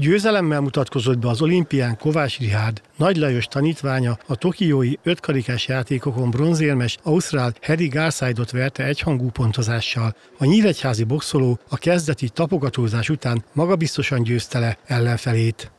Győzelemmel mutatkozott be az olimpián Kovács Rihárd, Nagy Lajos tanítványa, a tokiói ötkarikás játékokon bronzérmes Ausztrál Harry Garside-ot verte egyhangú pontozással. A nyíregyházi boxoló a kezdeti tapogatózás után magabiztosan győzte le ellenfelét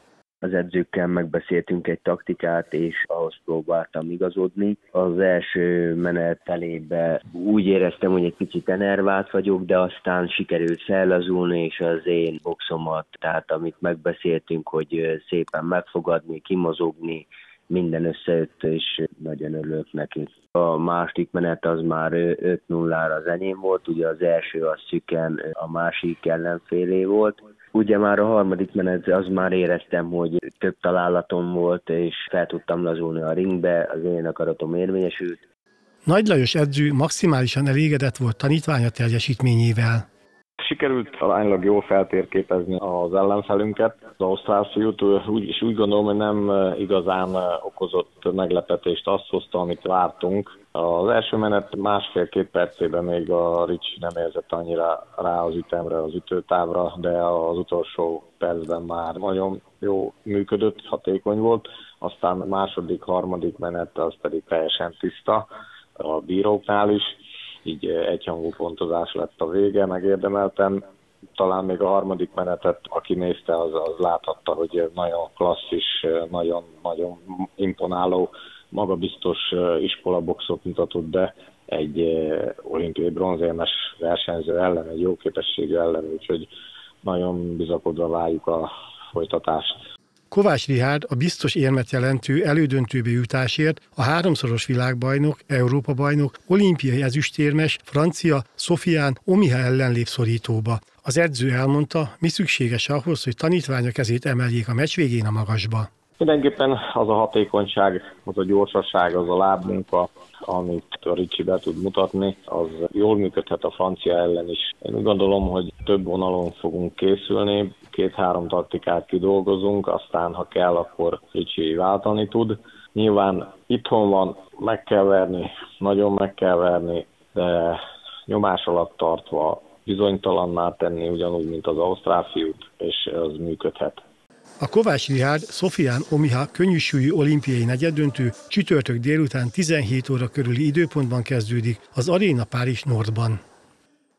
az edzőkkel megbeszéltünk egy taktikát, és ahhoz próbáltam igazodni. Az első menet elébe úgy éreztem, hogy egy picit enervált vagyok, de aztán sikerült fellazulni, és az én boxomat, tehát amit megbeszéltünk, hogy szépen megfogadni, kimozogni, minden összejött, és nagyon örülök neki. A másik menet az már 5-0-ra az enyém volt, ugye az első az szüken a másik ellenfélé volt, Ugye már a harmadik menet az már éreztem, hogy több találatom volt, és fel tudtam lazulni a ringbe, az én akaratom érvényesült. Nagy Lajos edző maximálisan elégedett volt tanítványa teljesítményével. Sikerült talánylag jól feltérképezni az ellenfelünket. Az Ausztrál fiút úgy, és úgy gondolom, hogy nem igazán okozott meglepetést azt hozta, amit vártunk. Az első menet másfél-két percében még a Ricsi nem érzett annyira rá az ütemre, az ütőtávra, de az utolsó percben már nagyon jó működött, hatékony volt. Aztán második, harmadik menet az pedig teljesen tiszta a bíróknál is így egyhangú pontozás lett a vége, megérdemeltem. Talán még a harmadik menetet, aki nézte, az, az láthatta, hogy nagyon klasszis, nagyon, nagyon imponáló, magabiztos iskolaboxot mutatott be egy olimpiai bronzérmes versenyző ellen, egy jó képességű ellen, úgyhogy nagyon bizakodva várjuk a folytatást. Kovács Rihárd a biztos érmet jelentő elődöntőbe jutásért a háromszoros világbajnok, Európa-bajnok, olimpiai ezüstérmes, francia, Sofián Omiha ellen lép szorítóba. Az edző elmondta, mi szükséges ahhoz, hogy tanítványa kezét emeljék a meccs végén a magasba. Mindenképpen az a hatékonyság, az a gyorsaság, az a lábmunka, amit a Ricsi be tud mutatni, az jól működhet a francia ellen is. Én úgy gondolom, hogy több vonalon fogunk készülni, két-három taktikát kidolgozunk, aztán ha kell, akkor Ricsi váltani tud. Nyilván itthon van, meg kell verni, nagyon meg kell verni, de nyomás alatt tartva bizonytalanná tenni, ugyanúgy, mint az ausztrál és az működhet. A Kovács Rihárd Szofián Omiha könnyűsúlyú olimpiai negyeddöntő csütörtök délután 17 óra körüli időpontban kezdődik az Aréna Párizs Nordban.